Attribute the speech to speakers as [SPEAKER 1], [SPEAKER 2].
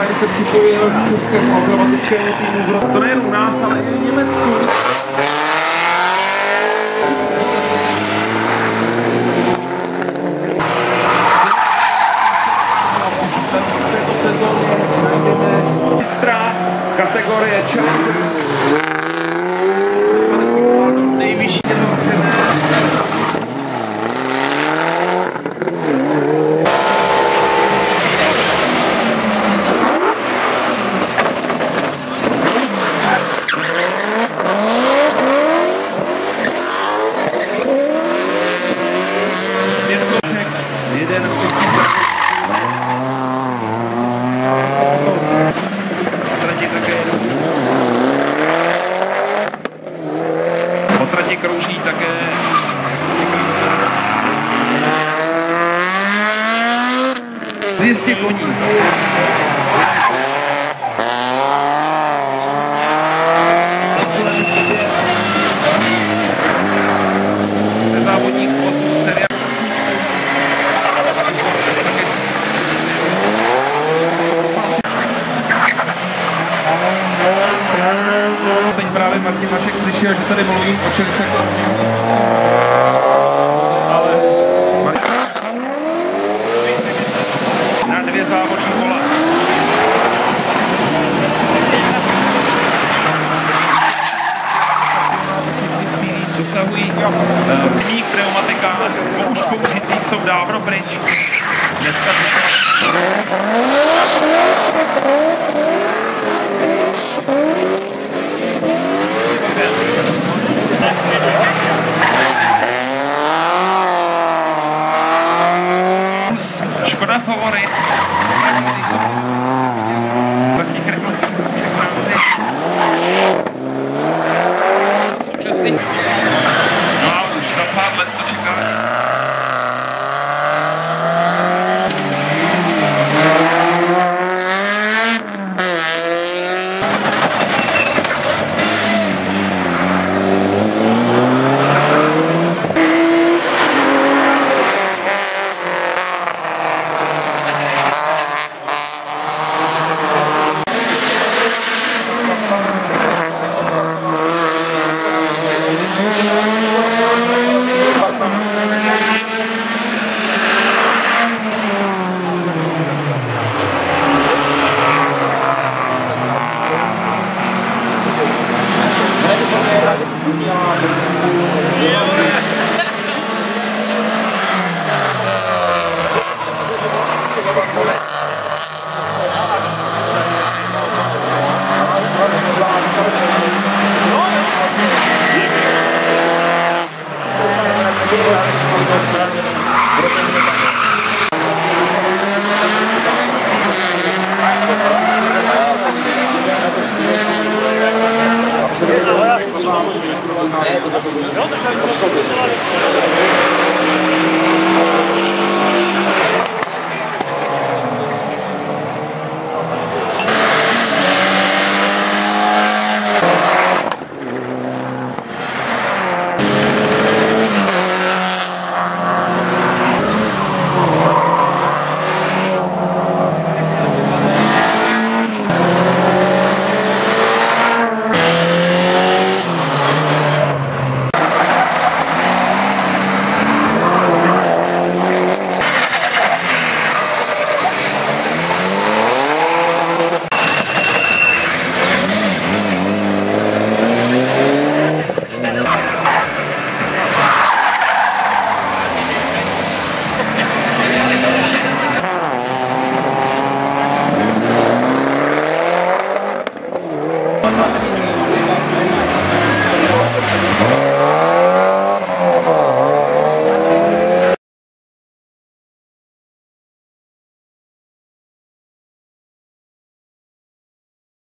[SPEAKER 1] Koštaj se připojil k českému akrobatickému týmu. To nejen u nás, ale i v Německu. kategorie Challenger. 200 koní. Teď právě Martin Mašek slyšel, že tady mluvím o čem se Шкода фаворит. Ja, das ist ein großer Problem.